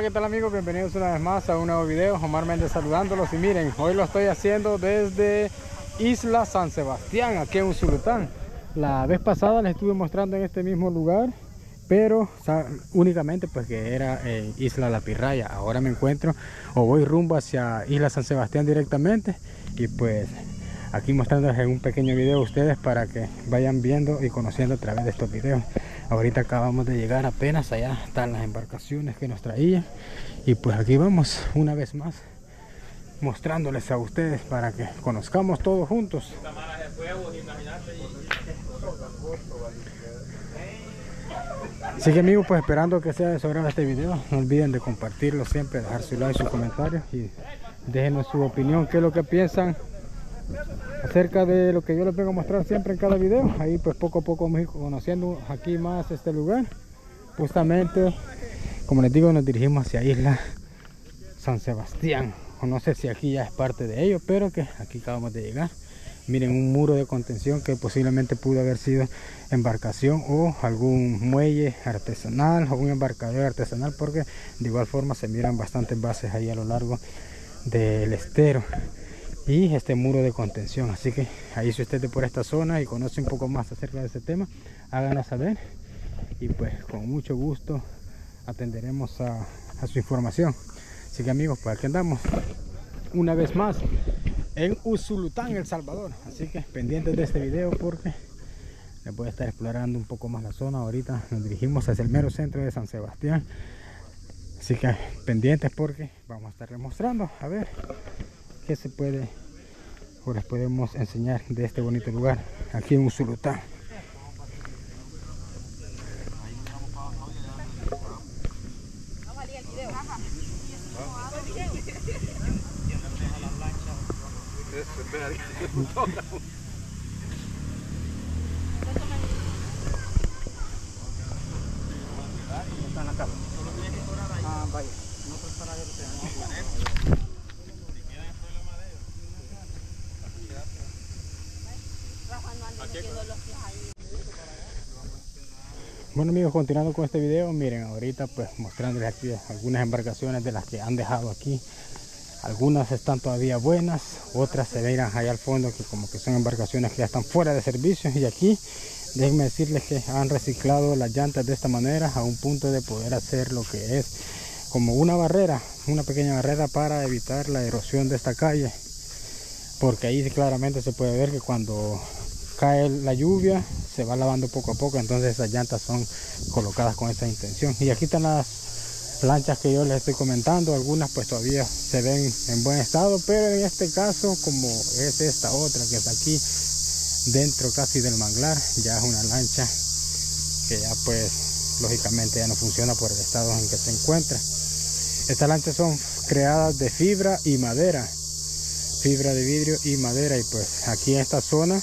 Hola, ¿qué tal amigos? Bienvenidos una vez más a un nuevo video. Omar Méndez saludándolos y miren, hoy lo estoy haciendo desde Isla San Sebastián, aquí en Usulután. La vez pasada les estuve mostrando en este mismo lugar, pero únicamente pues que era eh, Isla La Pirraya. Ahora me encuentro o voy rumbo hacia Isla San Sebastián directamente y pues aquí mostrándoles un pequeño video a ustedes para que vayan viendo y conociendo a través de estos videos ahorita acabamos de llegar apenas allá están las embarcaciones que nos traían y pues aquí vamos una vez más mostrándoles a ustedes para que conozcamos todos juntos. Así que amigos, pues esperando que sea de su este video, no olviden de compartirlo siempre, dejar su like, su comentario y déjenos su opinión, qué es lo que piensan acerca de lo que yo les vengo a mostrar siempre en cada video. Ahí pues poco a poco conociendo aquí más este lugar. Justamente, como les digo, nos dirigimos hacia Isla San Sebastián. O no sé si aquí ya es parte de ello, pero que aquí acabamos de llegar. Miren un muro de contención que posiblemente pudo haber sido embarcación o algún muelle artesanal o un embarcador artesanal porque de igual forma se miran bastantes bases ahí a lo largo del estero y este muro de contención. Así que ahí si usted es por esta zona y conoce un poco más acerca de este tema háganos saber y pues con mucho gusto atenderemos a, su información. Así que amigos pues aquí andamos una vez más en Usulután, El Salvador. Así que pendientes de este video porque les voy a estar explorando un poco más la zona. Ahorita nos dirigimos hacia el mero centro de San Sebastián. Así que pendientes porque vamos a estar mostrando a ver qué se puede o les podemos enseñar de este bonito lugar aquí en Usulután Bueno amigos, continuando con este video, miren ahorita pues mostrándoles aquí algunas embarcaciones de las que han dejado aquí. Algunas están todavía buenas, otras se verán allá al fondo que como que son embarcaciones que ya están fuera de servicio. Y aquí déjenme decirles que han reciclado las llantas de esta manera a un punto de poder hacer lo que es como una barrera, una pequeña barrera para evitar la erosión de esta calle. Porque ahí claramente se puede ver que cuando cae la lluvia se va lavando poco a poco entonces esas llantas son colocadas con esa intención. Y aquí están las planchas que yo les estoy comentando algunas pues todavía se ven en buen estado pero en este caso como es esta otra que está aquí dentro casi del manglar ya es una lancha que ya pues lógicamente ya no funciona por el estado en que se encuentra. Estas lanchas son creadas de fibra y madera fibra de vidrio y madera y pues aquí en esta zona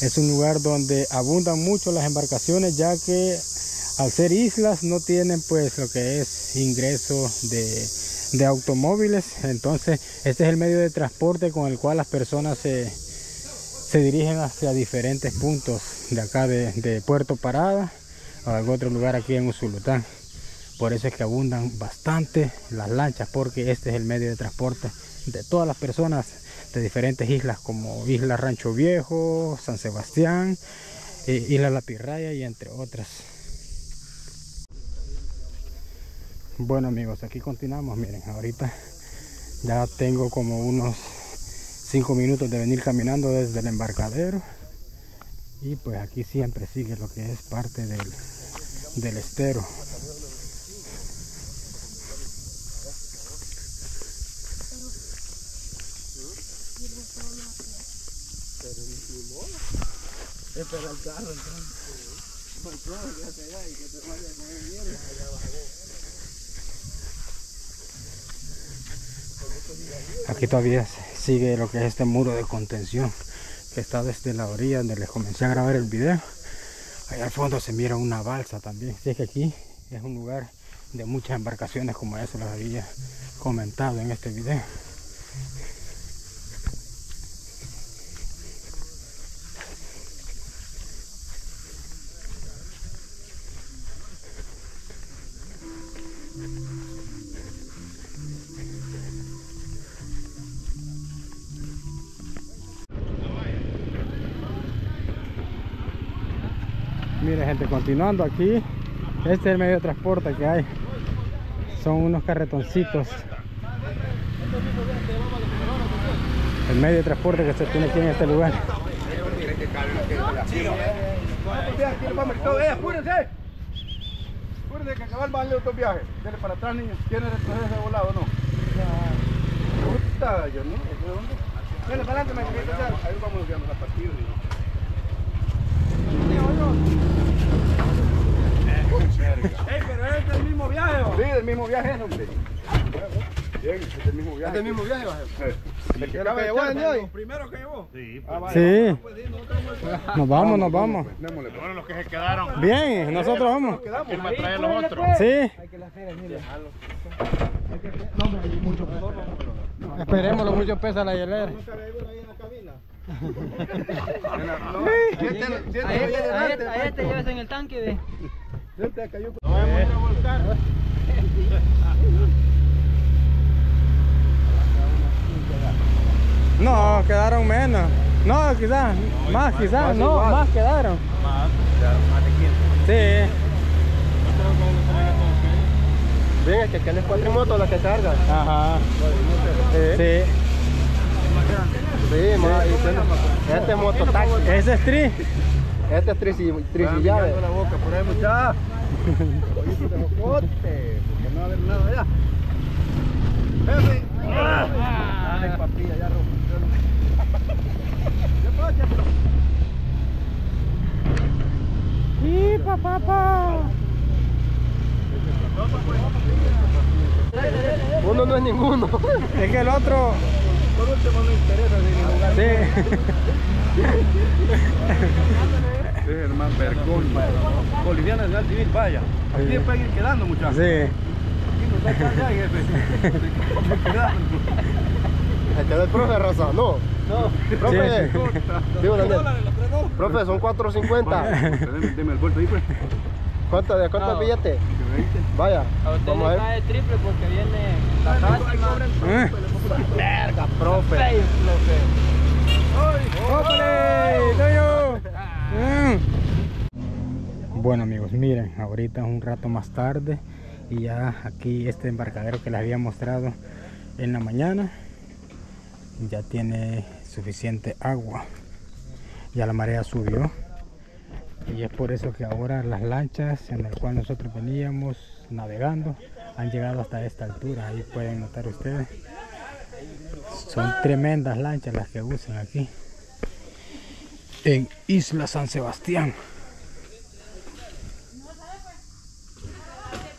es un lugar donde abundan mucho las embarcaciones ya que al ser islas no tienen pues lo que es ingreso de, automóviles. Entonces este es el medio de transporte con el cual las personas se, dirigen hacia diferentes puntos de acá de, Puerto Parada o algún otro lugar aquí en Usulután. Por eso es que abundan bastante las lanchas porque este es el medio de transporte de todas las personas de diferentes islas como Isla Rancho Viejo, San Sebastián, eh, Isla La Pirraya y entre otras. Bueno amigos, aquí continuamos, miren, ahorita ya tengo como unos 5 minutos de venir caminando desde el embarcadero. Y pues aquí siempre sigue lo que es parte del, del estero Espera el carro Aquí todavía sigue lo que es este muro de contención que está desde la orilla donde les comencé a grabar el video. Allá al fondo se mira una balsa también. Así que aquí es un lugar de muchas embarcaciones como ya se los había comentado en este video. Mire gente, continuando aquí, este es el medio de transporte que hay. Son unos carretoncitos. El medio de transporte que se tiene aquí en este lugar. que acabar más viaje. Dele para atrás, niños. ¿Quieren retroceder ese volado o no? Puta, yo no. ¿De dónde? Dele para adelante, me Ahí vamos viendo la partida. ¡Ey, pero es del mismo viaje, ¿o? Sí, del mismo viaje, hombre. Bien, es del mismo viaje. ¿Es del mismo viaje, Sí. ¿El que llevó el? ¿Primero que llevó? Sí. Ah, sí. Nos vamos, nos vamos. Démosle. Bueno, los que se quedaron. Bien, nosotros vamos. ¿Quién va a traer los otros? Sí. Hay que la hacer, mire. No, hay mucho peso. Esperemos lo mucho pesa la hielera. A este llevas en el tanque de. No vamos a volcar. No, quedaron menos. No, quizás, más, quizás, no, más quedaron. Más, más de 15. Sí. Bien, es que aquel es cuatrimoto la que carga. Ajá. Sí. Sí. Sí, más. Este es mototaxi. Ese es tri. Este es tricillave. la boca por ahí, muchachos. Oye, de mocote. Porque no va a haber nada allá. Jefe. Ay, papilla, ya rompió. Y papá. Pa. Uno no es ninguno. Es que el otro. Por último no interesa de ningún lugar. Sí. Es hermano Vergón. Boliviana Nacional Civil, vaya. Aquí Sí. pueden ir quedando, muchachos. Sí. Aquí nos da carga, jefe. Se quedó el profe Rosa, no. No, profe. Sí. Digo, Daniel. Profe, son 4.50. Deme el vuelto ahí, pues. ¿Cuánto, ¿De cuánto No. el billete? Vaya, A usted vamos le cae triple porque viene la Fátima. Eh. Verga, profe. Bueno amigos, miren, ahorita un rato más tarde y ya aquí este embarcadero que les había mostrado en la mañana ya tiene suficiente agua. Ya la marea subió y es por eso que ahora las lanchas en las cuales nosotros veníamos navegando han llegado hasta esta altura. Ahí pueden notar ustedes. Son tremendas lanchas las que usan aquí en Isla San Sebastián.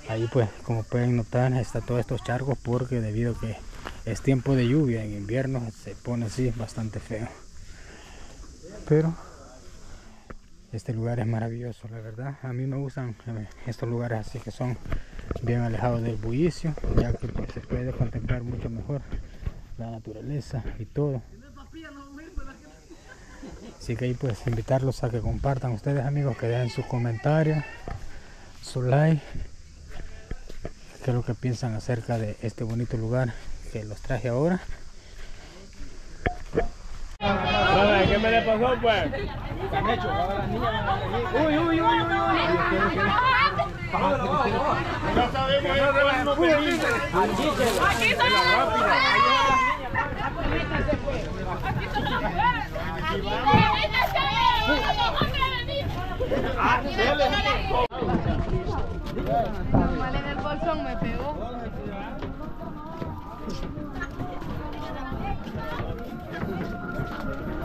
Ahí pues como pueden notar está todos estos charcos porque debido a que es tiempo de lluvia en invierno se pone así bastante feo. Pero este lugar es maravilloso la verdad. A mí me gustan eh, estos lugares así que son bien alejados del bullicio ya que pues, se puede contemplar mucho mejor la naturaleza y todo. Así que ahí pues invitarlos a que compartan ustedes amigos, que dejen sus comentarios, su like, qué es lo que piensan acerca de este bonito lugar que los traje ahora. ¿Qué me le pasó, pues? Uy, uy, uy, uy, uy. No sabemos, Aquí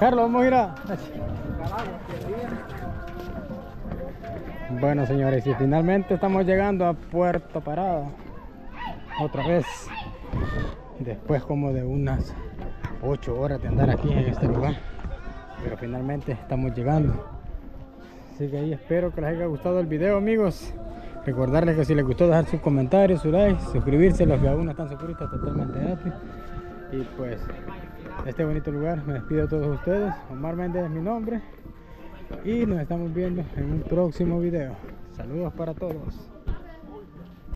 Carlos, vamos a ir a... Bueno señores, y finalmente estamos llegando a Puerto Parada. Otra vez. Después como de unas 8 horas de andar aquí en este lugar. Pero finalmente estamos llegando. Así que ahí espero que les haya gustado el video amigos. Recordarles que si les gustó dejar sus comentarios, su like, suscribirse los que aún no están suscritos totalmente gratis. Y pues este bonito lugar me despido a todos ustedes. Omar Méndez es mi nombre. Y nos estamos viendo en un próximo video. Saludos para todos.